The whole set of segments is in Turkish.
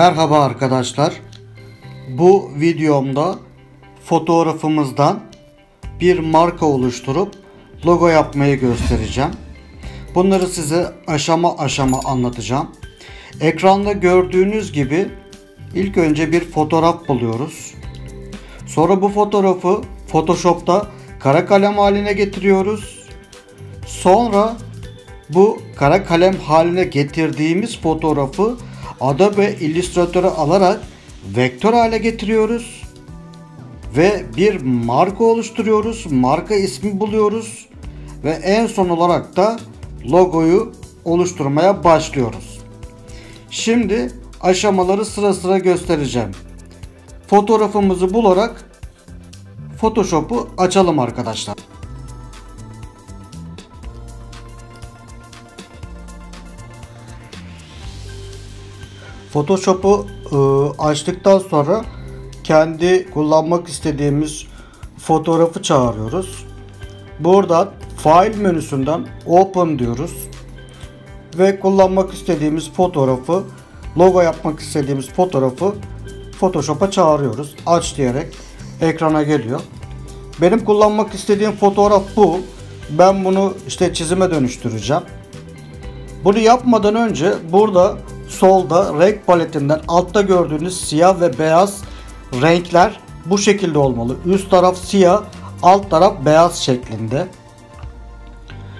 Merhaba arkadaşlar. Bu videomda fotoğrafımızdan bir marka oluşturup logo yapmayı göstereceğim. Bunları size aşama aşama anlatacağım. Ekranda gördüğünüz gibi ilk önce bir fotoğraf buluyoruz. Sonra bu fotoğrafı Photoshop'ta kara kalem haline getiriyoruz. Sonra bu kara kalem haline getirdiğimiz fotoğrafı Adobe Illustrator'ı alarak vektör hale getiriyoruz. Ve bir marka oluşturuyoruz. Marka ismi buluyoruz. Ve en son olarak da logoyu oluşturmaya başlıyoruz. Şimdi aşamaları sıra sıra göstereceğim. Fotoğrafımızı bularak Photoshop'u açalım arkadaşlar. Photoshop'u e, açtıktan sonra kendi kullanmak istediğimiz fotoğrafı çağırıyoruz. Buradan File menüsünden Open diyoruz. Ve kullanmak istediğimiz fotoğrafı, logo yapmak istediğimiz fotoğrafı Photoshop'a çağırıyoruz. Aç diyerek ekrana geliyor. Benim kullanmak istediğim fotoğraf bu. Ben bunu işte çizime dönüştüreceğim. Bunu yapmadan önce burada solda renk paletinden altta gördüğünüz siyah ve beyaz renkler bu şekilde olmalı. Üst taraf siyah, alt taraf beyaz şeklinde.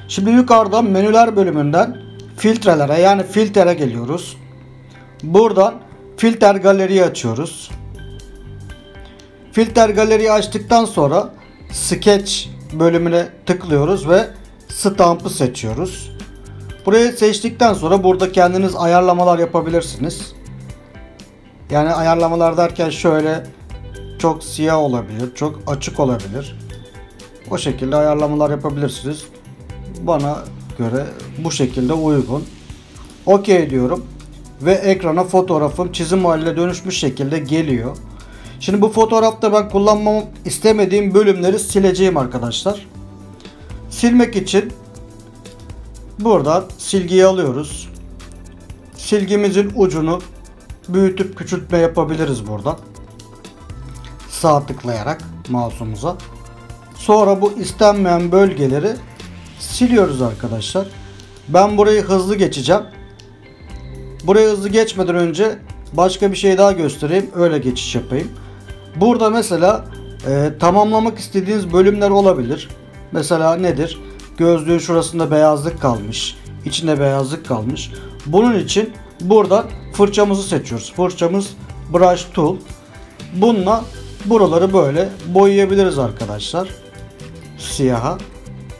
Şimdi yukarıdan menüler bölümünden filtrelere yani filtre geliyoruz. Buradan filter galeriyi açıyoruz. Filter galeriyi açtıktan sonra sketch bölümüne tıklıyoruz ve stamp'ı seçiyoruz. Burayı seçtikten sonra burada kendiniz ayarlamalar yapabilirsiniz. Yani ayarlamalar derken şöyle çok siyah olabilir, çok açık olabilir. O şekilde ayarlamalar yapabilirsiniz. Bana göre bu şekilde uygun. OK diyorum ve ekrana fotoğrafım çizim haline dönüşmüş şekilde geliyor. Şimdi bu fotoğrafta ben kullanmam istemediğim bölümleri sileceğim arkadaşlar. Silmek için Buradan silgiyi alıyoruz. Silgimizin ucunu büyütüp küçültme yapabiliriz buradan. Sağ tıklayarak mouse'umuza. Sonra bu istenmeyen bölgeleri siliyoruz arkadaşlar. Ben burayı hızlı geçeceğim. Burayı hızlı geçmeden önce başka bir şey daha göstereyim. Öyle geçiş yapayım. Burada mesela e, tamamlamak istediğiniz bölümler olabilir. Mesela nedir? Gözlüğün şurasında beyazlık kalmış. İçinde beyazlık kalmış. Bunun için buradan fırçamızı seçiyoruz. Fırçamız Brush Tool. Bununla buraları böyle boyayabiliriz arkadaşlar. Siyaha.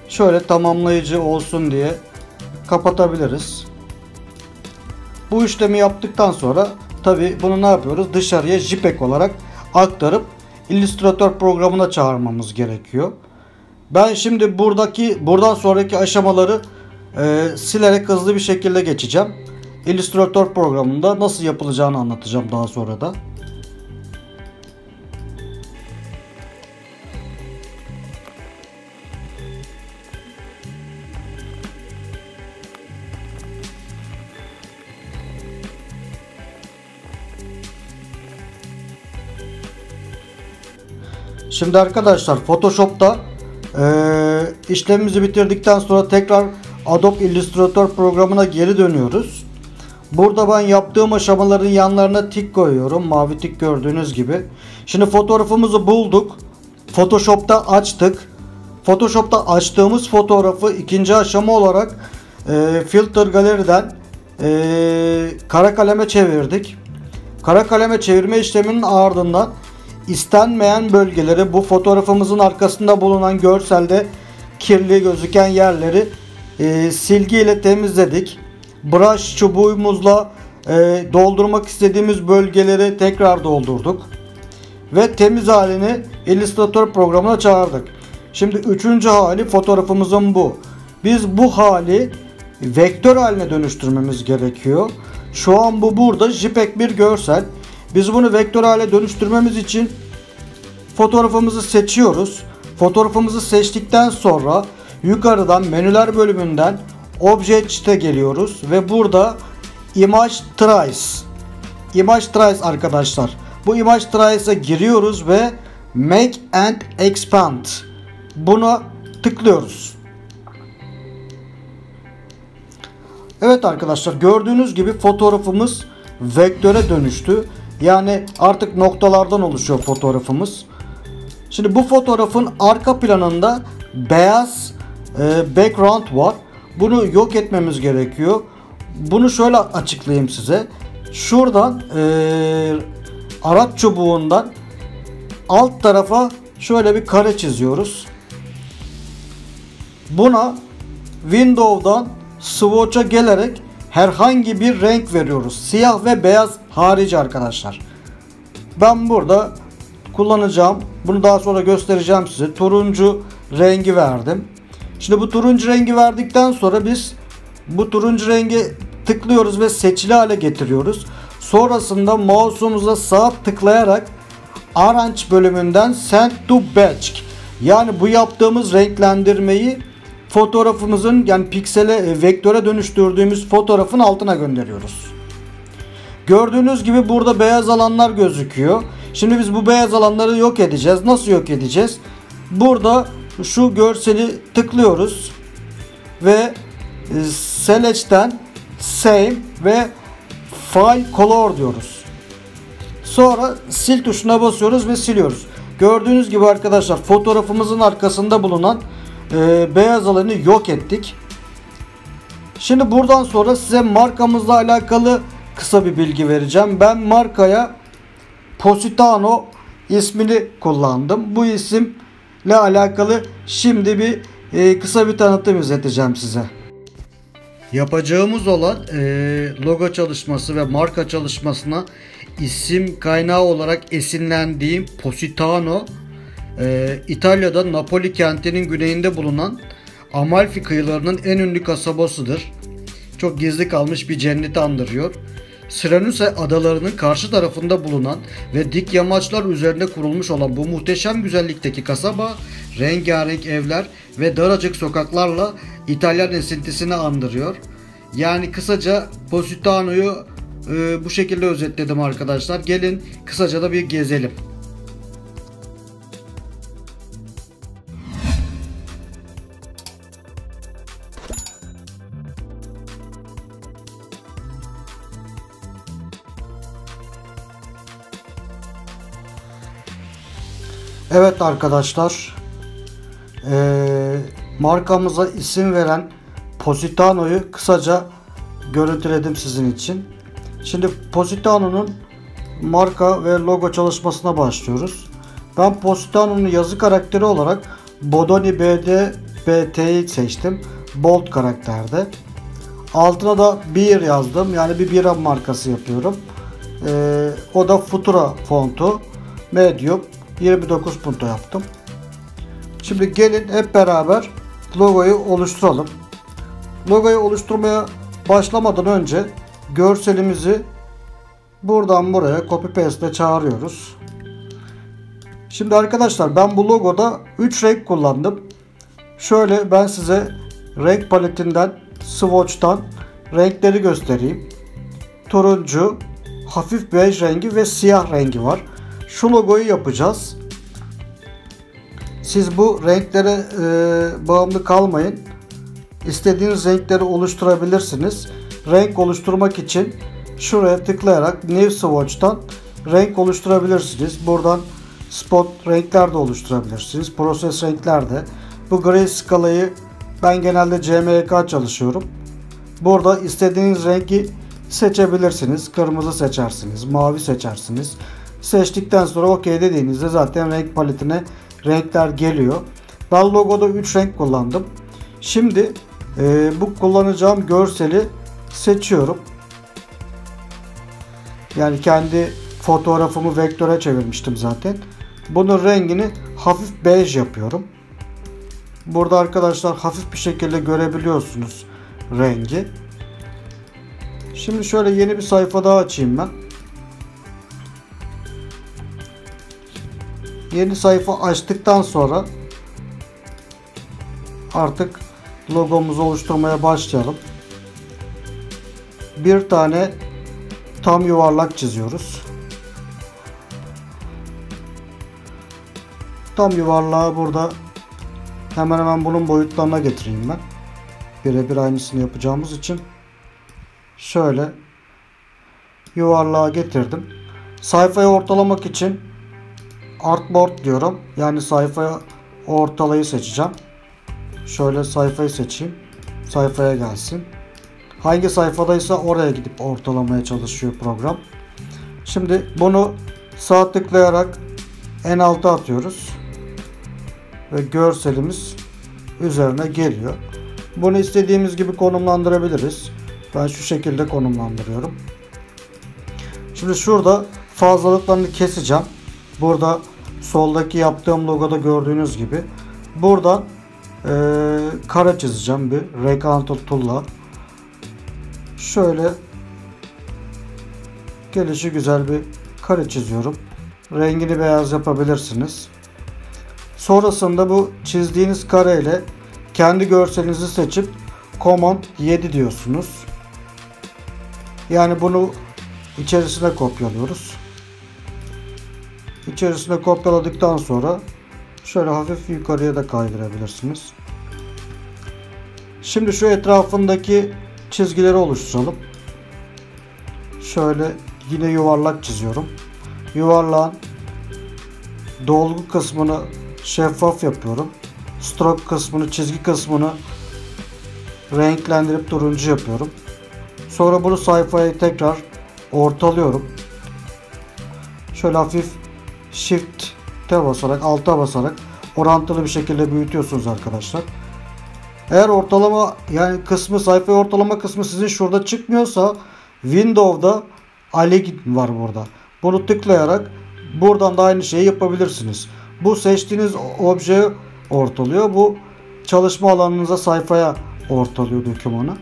Şöyle tamamlayıcı olsun diye kapatabiliriz. Bu işlemi yaptıktan sonra tabi bunu ne yapıyoruz? Dışarıya JPEG olarak aktarıp Illustrator programına çağırmamız gerekiyor. Ben şimdi buradaki buradan sonraki aşamaları e, silerek hızlı bir şekilde geçeceğim. Illustrator programında nasıl yapılacağını anlatacağım daha sonra da. Şimdi arkadaşlar Photoshop'ta ee, işlemimizi bitirdikten sonra tekrar Adobe Illustrator programına geri dönüyoruz. Burada ben yaptığım aşamaların yanlarına tik koyuyorum. Mavi tik gördüğünüz gibi. Şimdi fotoğrafımızı bulduk. Photoshop'ta açtık. Photoshop'ta açtığımız fotoğrafı ikinci aşama olarak e, Filter Gallery'den e, kara kaleme çevirdik. Kara kaleme çevirme işleminin ardından istenmeyen bölgeleri bu fotoğrafımızın arkasında bulunan görselde kirli gözüken yerleri e, silgiyle temizledik. Brush çubuğumuzla e, doldurmak istediğimiz bölgeleri tekrar doldurduk. Ve temiz halini Illustrator programına çağırdık. Şimdi üçüncü hali fotoğrafımızın bu. Biz bu hali vektör haline dönüştürmemiz gerekiyor. Şu an bu burada JPEG bir görsel. Biz bunu vektör hale dönüştürmemiz için fotoğrafımızı seçiyoruz. Fotoğrafımızı seçtikten sonra yukarıdan menüler bölümünden Object'e geliyoruz ve burada Image Trace Image Trace arkadaşlar. Bu Image Trace'a giriyoruz ve Make and Expand. Buna tıklıyoruz. Evet arkadaşlar gördüğünüz gibi fotoğrafımız vektöre dönüştü. Yani artık noktalardan oluşuyor fotoğrafımız. Şimdi bu fotoğrafın arka planında beyaz e, background var. Bunu yok etmemiz gerekiyor. Bunu şöyle açıklayayım size. Şuradan e, araç çubuğundan alt tarafa şöyle bir kare çiziyoruz. Buna Windows'dan Swatch'a gelerek herhangi bir renk veriyoruz. Siyah ve beyaz harici arkadaşlar. Ben burada kullanacağım. Bunu daha sonra göstereceğim size. Turuncu rengi verdim. Şimdi bu turuncu rengi verdikten sonra biz bu turuncu rengi tıklıyoruz ve seçili hale getiriyoruz. Sonrasında mouse'umuza sağ tıklayarak Orange bölümünden Send to Batch yani bu yaptığımız renklendirmeyi fotoğrafımızın yani piksele e, vektöre dönüştürdüğümüz fotoğrafın altına gönderiyoruz. Gördüğünüz gibi burada beyaz alanlar gözüküyor. Şimdi biz bu beyaz alanları yok edeceğiz. Nasıl yok edeceğiz? Burada şu görseli tıklıyoruz ve e, Select'ten Save ve File Color diyoruz. Sonra sil tuşuna basıyoruz ve siliyoruz. Gördüğünüz gibi arkadaşlar fotoğrafımızın arkasında bulunan e, beyaz alanı yok ettik. Şimdi buradan sonra size markamızla alakalı kısa bir bilgi vereceğim. Ben markaya Positano ismini kullandım. Bu isimle alakalı şimdi bir e, kısa bir tanıtım izleteceğim size. Yapacağımız olan e, logo çalışması ve marka çalışmasına isim kaynağı olarak esinlendiğim Positano e, İtalya'da Napoli kentinin güneyinde bulunan Amalfi kıyılarının en ünlü kasabasıdır. Çok gizli kalmış bir cenneti andırıyor. Sirenuse adalarının karşı tarafında bulunan ve dik yamaçlar üzerinde kurulmuş olan bu muhteşem güzellikteki kasaba rengarenk evler ve daracık sokaklarla İtalyan esintisini andırıyor. Yani kısaca Positano'yu e, bu şekilde özetledim arkadaşlar. Gelin kısaca da bir gezelim. Evet arkadaşlar ee, markamıza isim veren Positano'yu kısaca görüntüledim sizin için. Şimdi Positano'nun marka ve logo çalışmasına başlıyoruz. Ben Positano'nun yazı karakteri olarak Bodoni BD BT'yi seçtim. Bold karakterde. Altına da Beer yazdım. Yani bir bira markası yapıyorum. Ee, o da Futura fontu. Medium 29 punto yaptım. Şimdi gelin hep beraber logoyu oluşturalım. Logoyu oluşturmaya başlamadan önce görselimizi buradan buraya copy paste çağırıyoruz. Şimdi arkadaşlar ben bu logoda 3 renk kullandım. Şöyle ben size renk paletinden swatch'tan renkleri göstereyim. Turuncu, hafif bej rengi ve siyah rengi var. Şu logoyu yapacağız. Siz bu renklere e, bağımlı kalmayın. İstediğiniz renkleri oluşturabilirsiniz. Renk oluşturmak için şuraya tıklayarak New Swatch'tan renk oluşturabilirsiniz. Buradan spot renkler de oluşturabilirsiniz. Proses renkler de. Bu gray skalayı ben genelde CMYK çalışıyorum. Burada istediğiniz rengi seçebilirsiniz. Kırmızı seçersiniz, mavi seçersiniz. Seçtikten sonra OK dediğinizde zaten renk paletine renkler geliyor. Ben logoda 3 renk kullandım. Şimdi e, bu kullanacağım görseli seçiyorum. Yani kendi fotoğrafımı vektöre çevirmiştim zaten. Bunun rengini hafif bej yapıyorum. Burada arkadaşlar hafif bir şekilde görebiliyorsunuz rengi. Şimdi şöyle yeni bir sayfa daha açayım ben. Yeni sayfa açtıktan sonra artık logomuzu oluşturmaya başlayalım. Bir tane tam yuvarlak çiziyoruz. Tam yuvarlağı burada hemen hemen bunun boyutlarına getireyim ben. Birebir aynısını yapacağımız için şöyle yuvarlığa getirdim. Sayfayı ortalamak için artboard diyorum. Yani sayfaya ortalayı seçeceğim. Şöyle sayfayı seçeyim. Sayfaya gelsin. Hangi sayfadaysa oraya gidip ortalamaya çalışıyor program. Şimdi bunu sağ tıklayarak en alta atıyoruz. Ve görselimiz üzerine geliyor. Bunu istediğimiz gibi konumlandırabiliriz. Ben şu şekilde konumlandırıyorum. Şimdi şurada fazlalıklarını keseceğim. Burada soldaki yaptığım logoda gördüğünüz gibi. Buradan e, kare çizeceğim bir rectangle tool'la. Şöyle gelişi güzel bir kare çiziyorum. Rengini beyaz yapabilirsiniz. Sonrasında bu çizdiğiniz kare ile kendi görselinizi seçip Command 7 diyorsunuz. Yani bunu içerisine kopyalıyoruz. İçerisine kopyaladıktan sonra şöyle hafif yukarıya da kaydırabilirsiniz. Şimdi şu etrafındaki çizgileri oluşturalım. Şöyle yine yuvarlak çiziyorum. Yuvarlağın dolgu kısmını şeffaf yapıyorum. Stroke kısmını, çizgi kısmını renklendirip turuncu yapıyorum. Sonra bunu sayfayı tekrar ortalıyorum. Şöyle hafif Shift'e basarak, alta basarak orantılı bir şekilde büyütüyorsunuz arkadaşlar. Eğer ortalama yani kısmı sayfayı ortalama kısmı sizin şurada çıkmıyorsa Windows'da Align var burada. Bunu tıklayarak buradan da aynı şeyi yapabilirsiniz. Bu seçtiğiniz objeyi ortalıyor. Bu çalışma alanınıza sayfaya ortalıyor dokümanı.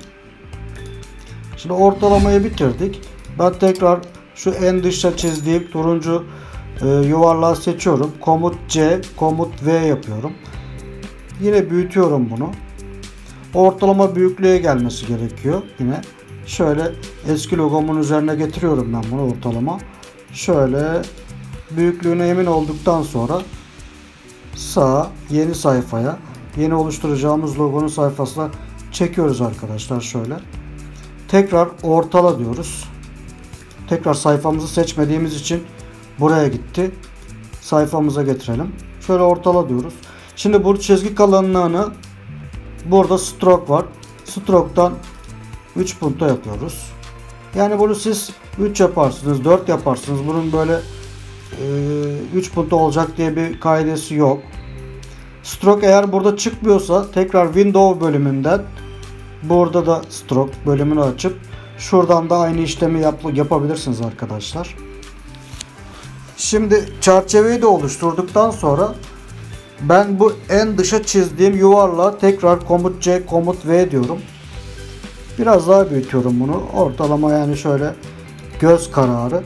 Şimdi ortalamayı bitirdik. Ben tekrar şu en dışta çizdiğim turuncu e, yuvarlağı seçiyorum. Komut C, komut V yapıyorum. Yine büyütüyorum bunu. Ortalama büyüklüğe gelmesi gerekiyor. Yine şöyle eski logomun üzerine getiriyorum ben bunu ortalama. Şöyle büyüklüğüne emin olduktan sonra sağ yeni sayfaya yeni oluşturacağımız logonun sayfasına çekiyoruz arkadaşlar şöyle. Tekrar ortala diyoruz. Tekrar sayfamızı seçmediğimiz için buraya gitti. Sayfamıza getirelim. Şöyle ortala diyoruz. Şimdi bu çizgi kalınlığını burada stroke var. Stroke'dan 3 punto yapıyoruz. Yani bunu siz 3 yaparsınız, 4 yaparsınız. Bunun böyle 3 punto olacak diye bir kaidesi yok. Stroke eğer burada çıkmıyorsa tekrar Window bölümünden burada da stroke bölümünü açıp şuradan da aynı işlemi yap yapabilirsiniz arkadaşlar. Şimdi çerçeveyi de oluşturduktan sonra ben bu en dışa çizdiğim yuvarla tekrar komut C komut V diyorum. Biraz daha büyütüyorum bunu. Ortalama yani şöyle göz kararı.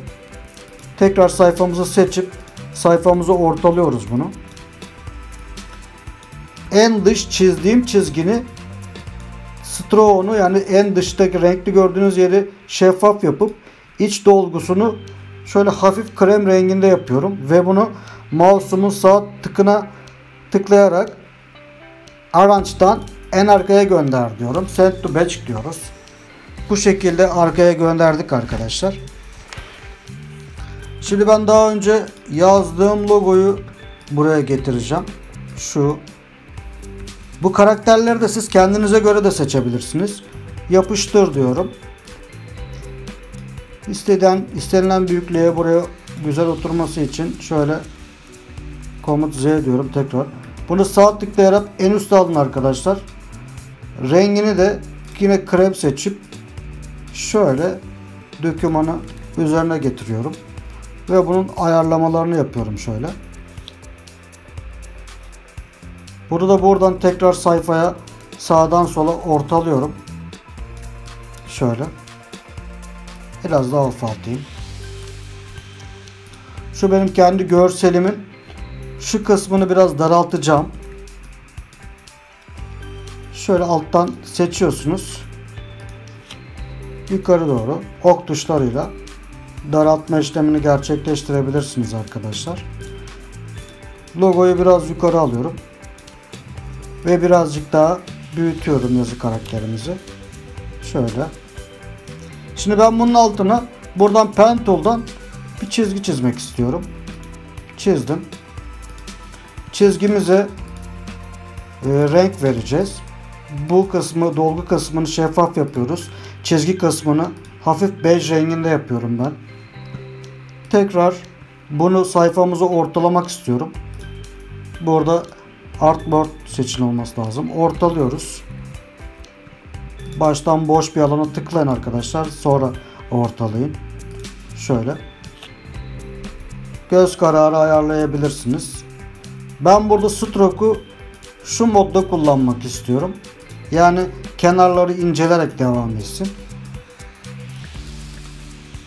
Tekrar sayfamızı seçip sayfamızı ortalıyoruz bunu. En dış çizdiğim çizgini stroke'unu yani en dıştaki renkli gördüğünüz yeri şeffaf yapıp iç dolgusunu şöyle hafif krem renginde yapıyorum ve bunu mouse'umun sağ tıkına tıklayarak Arrange'dan en arkaya gönder diyorum. Send to batch diyoruz. Bu şekilde arkaya gönderdik arkadaşlar. Şimdi ben daha önce yazdığım logoyu buraya getireceğim. Şu. Bu karakterleri de siz kendinize göre de seçebilirsiniz. Yapıştır diyorum. İsteden, istenilen büyüklüğe buraya güzel oturması için şöyle komut Z diyorum tekrar. Bunu sağ tıklayarak en üstte alın arkadaşlar. Rengini de yine krem seçip şöyle dokümanı üzerine getiriyorum. Ve bunun ayarlamalarını yapıyorum şöyle. Bunu da buradan tekrar sayfaya sağdan sola ortalıyorum. Şöyle. Biraz daha ufaltayım. Şu benim kendi görselimin şu kısmını biraz daraltacağım. Şöyle alttan seçiyorsunuz. Yukarı doğru ok tuşlarıyla daraltma işlemini gerçekleştirebilirsiniz arkadaşlar. Logoyu biraz yukarı alıyorum. Ve birazcık daha büyütüyorum yazı karakterimizi. Şöyle. Şimdi ben bunun altına buradan pen tool'dan bir çizgi çizmek istiyorum. Çizdim. Çizgimize e, renk vereceğiz. Bu kısmı dolgu kısmını şeffaf yapıyoruz. Çizgi kısmını hafif bej renginde yapıyorum ben. Tekrar bunu sayfamıza ortalamak istiyorum. Burada artboard seçili olması lazım. Ortalıyoruz. Baştan boş bir alana tıklayın arkadaşlar. Sonra ortalayın. Şöyle. Göz kararı ayarlayabilirsiniz. Ben burada stroke'u şu modda kullanmak istiyorum. Yani kenarları incelerek devam etsin.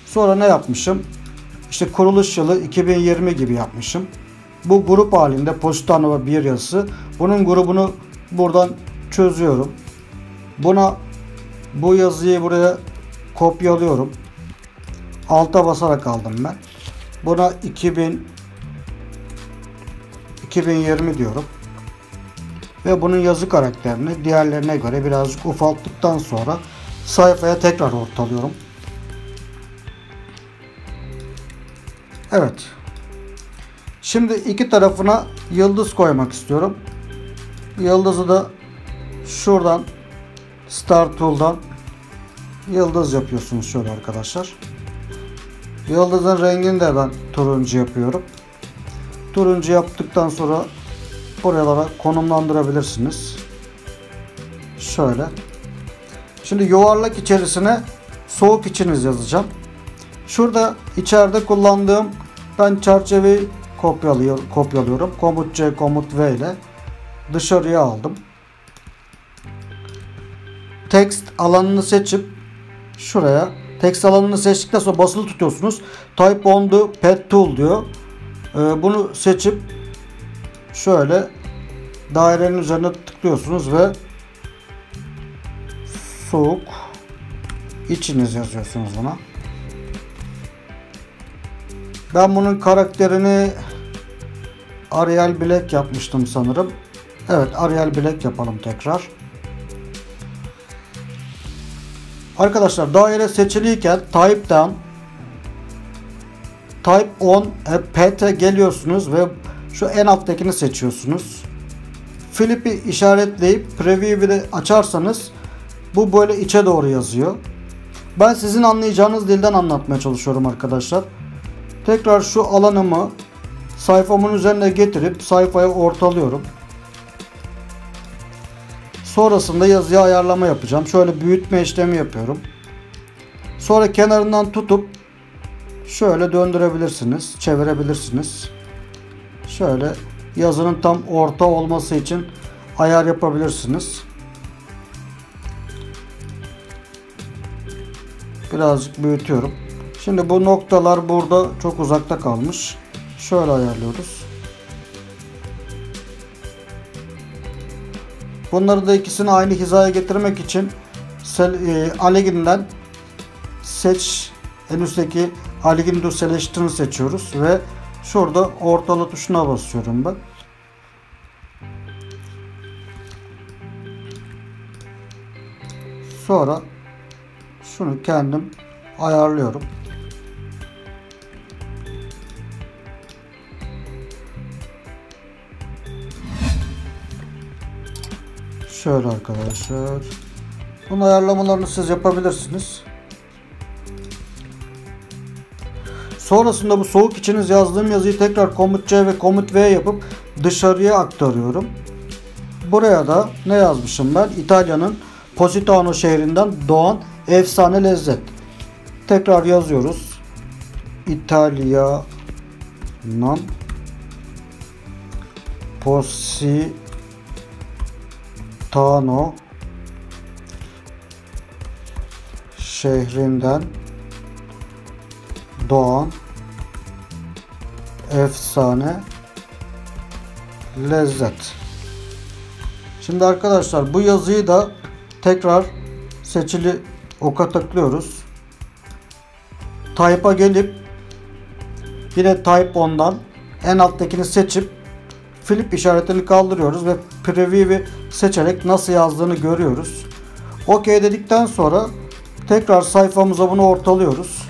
Sonra ne yapmışım? İşte kuruluş yılı 2020 gibi yapmışım. Bu grup halinde Positano bir yazısı. Bunun grubunu buradan çözüyorum. Buna bu yazıyı buraya kopyalıyorum. Alta basarak aldım ben. Buna 2000 2020 diyorum. Ve bunun yazı karakterini diğerlerine göre birazcık ufalttıktan sonra sayfaya tekrar ortalıyorum. Evet. Şimdi iki tarafına yıldız koymak istiyorum. Yıldızı da şuradan Star Tool'dan yıldız yapıyorsunuz şöyle arkadaşlar. Yıldızın rengini de ben turuncu yapıyorum. Turuncu yaptıktan sonra buralara konumlandırabilirsiniz. Şöyle. Şimdi yuvarlak içerisine soğuk içiniz yazacağım. Şurada içeride kullandığım ben çerçeveyi kopyalıyor, kopyalıyorum. Komut C, komut V ile dışarıya aldım. Text alanını seçip şuraya text alanını seçtikten sonra basılı tutuyorsunuz. Type on the pad tool diyor. Ee, bunu seçip şöyle dairenin üzerine tıklıyorsunuz ve soğuk içiniz yazıyorsunuz buna. Ben bunun karakterini Arial Black yapmıştım sanırım. Evet Arial Black yapalım tekrar. Arkadaşlar daire seçiliyken Type Down Type on e, Pet'e geliyorsunuz ve şu en alttakini seçiyorsunuz. Flip'i işaretleyip Preview'i açarsanız bu böyle içe doğru yazıyor. Ben sizin anlayacağınız dilden anlatmaya çalışıyorum arkadaşlar. Tekrar şu alanımı sayfamın üzerine getirip sayfaya ortalıyorum. Sonrasında yazıya ayarlama yapacağım. Şöyle büyütme işlemi yapıyorum. Sonra kenarından tutup şöyle döndürebilirsiniz, çevirebilirsiniz. Şöyle yazının tam orta olması için ayar yapabilirsiniz. Birazcık büyütüyorum. Şimdi bu noktalar burada çok uzakta kalmış. Şöyle ayarlıyoruz. Bunları da ikisini aynı hizaya getirmek için e, Allegin'den seç en üstteki Allegin to Selection'ı seçiyoruz ve şurada ortala tuşuna basıyorum ben. Sonra şunu kendim ayarlıyorum. Şöyle arkadaşlar. Bunun ayarlamalarını siz yapabilirsiniz. Sonrasında bu soğuk içiniz yazdığım yazıyı tekrar komut C ve komut V yapıp dışarıya aktarıyorum. Buraya da ne yazmışım ben? İtalya'nın Positano şehrinden doğan efsane lezzet. Tekrar yazıyoruz. İtalya'nın Positano Tano şehrinden doğan efsane lezzet. Şimdi arkadaşlar bu yazıyı da tekrar seçili oka tıklıyoruz. Type'a gelip yine Type 10'dan en alttakini seçip flip işaretini kaldırıyoruz ve preview'i seçerek nasıl yazdığını görüyoruz. OK dedikten sonra tekrar sayfamıza bunu ortalıyoruz.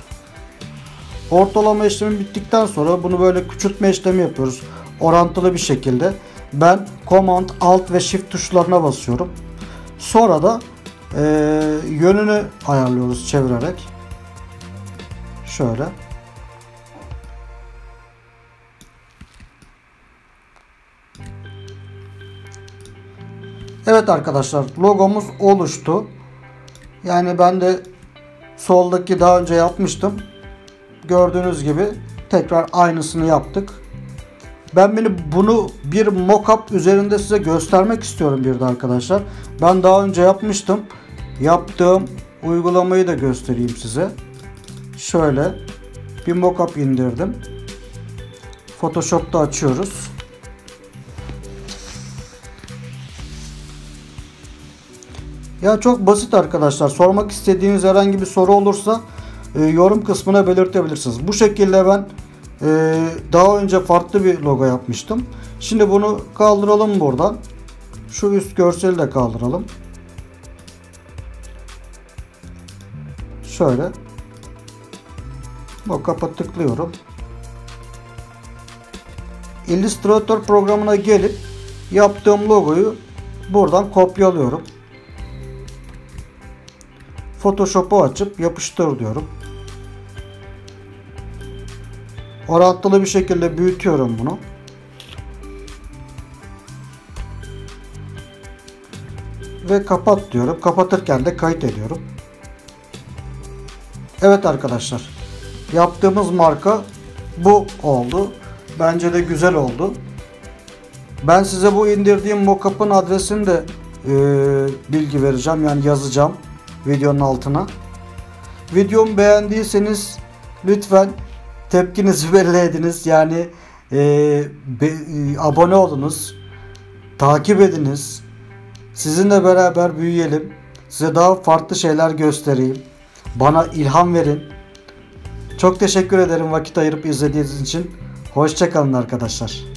Ortalama işlemi bittikten sonra bunu böyle küçültme işlemi yapıyoruz. Orantılı bir şekilde. Ben Command, Alt ve Shift tuşlarına basıyorum. Sonra da e, yönünü ayarlıyoruz çevirerek. Şöyle. Evet arkadaşlar logomuz oluştu. Yani ben de soldaki daha önce yapmıştım. Gördüğünüz gibi tekrar aynısını yaptık. Ben beni bunu bir mockup üzerinde size göstermek istiyorum bir de arkadaşlar. Ben daha önce yapmıştım. Yaptığım uygulamayı da göstereyim size. Şöyle bir mockup indirdim. Photoshop'ta açıyoruz. Ya çok basit arkadaşlar. Sormak istediğiniz herhangi bir soru olursa e, yorum kısmına belirtebilirsiniz. Bu şekilde ben e, daha önce farklı bir logo yapmıştım. Şimdi bunu kaldıralım buradan. Şu üst görseli de kaldıralım. Şöyle. Mockup'a tıklıyorum. Illustrator programına gelip yaptığım logoyu buradan kopyalıyorum. Photoshop'u açıp yapıştır diyorum. Orantılı bir şekilde büyütüyorum bunu. Ve kapat diyorum. Kapatırken de kayıt ediyorum. Evet arkadaşlar. Yaptığımız marka bu oldu. Bence de güzel oldu. Ben size bu indirdiğim mockup'ın adresini de e, bilgi vereceğim. Yani yazacağım videonun altına. Videomu beğendiyseniz lütfen tepkinizi belli ediniz. Yani e, be, e, abone olunuz. Takip ediniz. Sizinle beraber büyüyelim. Size daha farklı şeyler göstereyim. Bana ilham verin. Çok teşekkür ederim vakit ayırıp izlediğiniz için. Hoşçakalın arkadaşlar.